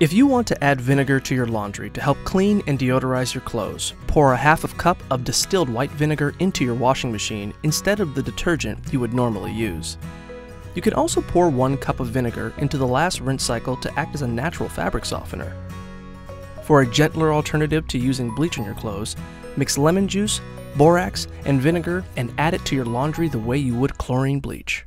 If you want to add vinegar to your laundry to help clean and deodorize your clothes, pour a half of cup of distilled white vinegar into your washing machine instead of the detergent you would normally use. You can also pour one cup of vinegar into the last rinse cycle to act as a natural fabric softener. For a gentler alternative to using bleach on your clothes, mix lemon juice, borax, and vinegar and add it to your laundry the way you would chlorine bleach.